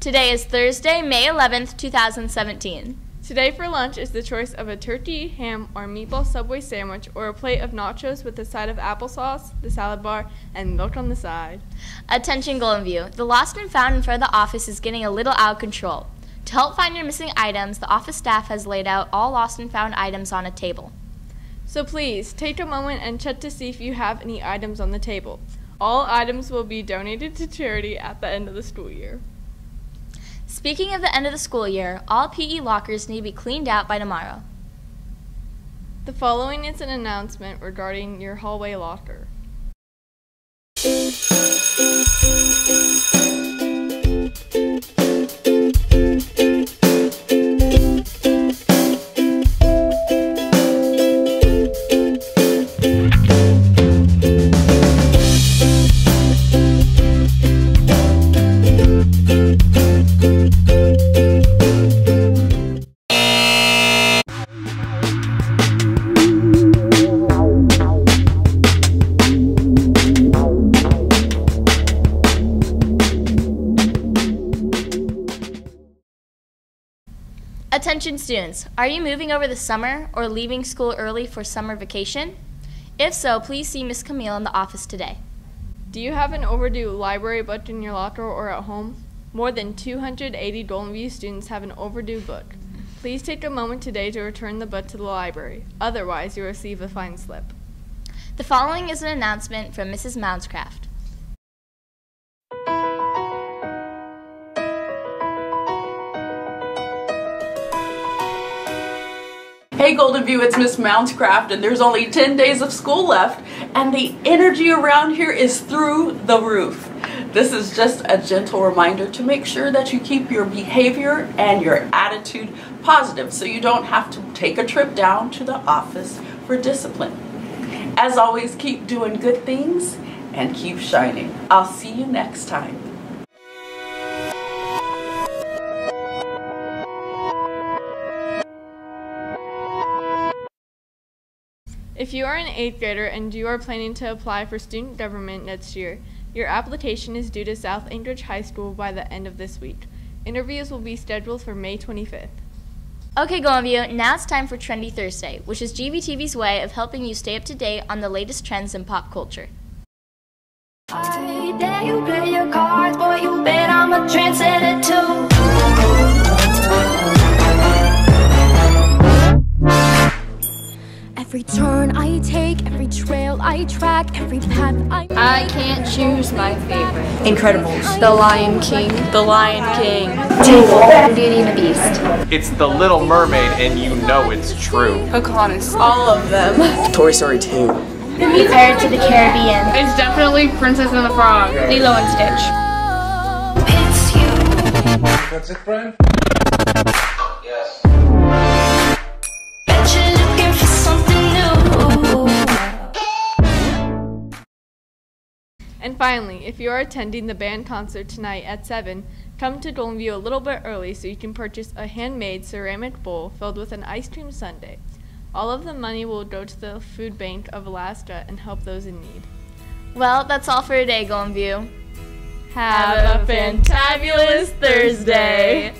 Today is Thursday, May 11th, 2017. Today for lunch is the choice of a turkey, ham, or meatball Subway sandwich or a plate of nachos with a side of applesauce, the salad bar, and milk on the side. Attention Golden View. The lost and found in front of the office is getting a little out of control. To help find your missing items, the office staff has laid out all lost and found items on a table. So please, take a moment and check to see if you have any items on the table. All items will be donated to charity at the end of the school year. Speaking of the end of the school year, all PE lockers need to be cleaned out by tomorrow. The following is an announcement regarding your hallway locker. Attention students, are you moving over the summer or leaving school early for summer vacation? If so, please see Miss Camille in the office today. Do you have an overdue library book in your locker or at home? More than 280 Golden View students have an overdue book. Please take a moment today to return the book to the library. Otherwise, you'll receive a fine slip. The following is an announcement from Mrs. Moundscraft. Hey Golden View, it's Miss Mountscraft, and there's only 10 days of school left, and the energy around here is through the roof. This is just a gentle reminder to make sure that you keep your behavior and your attitude positive so you don't have to take a trip down to the office for discipline. As always, keep doing good things and keep shining. I'll see you next time. If you are an 8th grader and you are planning to apply for student government next year, your application is due to South Anchorage High School by the end of this week. Interviews will be scheduled for May 25th. Okay, Golden View, now it's time for Trendy Thursday, which is GVTV's way of helping you stay up to date on the latest trends in pop culture. I dare you play your cards, boy, you bet I'm a trendsetter too. Every turn I take, every trail I track, every path I I can't choose my favorite. Incredibles. The Lion King. The Lion King. Beauty and the Beast. It's the Little Mermaid, and you know it's true. Pocahontas. All of them. Toy Story 2. Pirates of the Caribbean. It's definitely Princess and the Frog. Lilo and Stitch. It's you. That's it, Brian? Yes. And finally, if you are attending the band concert tonight at 7, come to Golden View a little bit early so you can purchase a handmade ceramic bowl filled with an ice cream sundae. All of the money will go to the Food Bank of Alaska and help those in need. Well, that's all for today, Golden View. Have a fantabulous Thursday!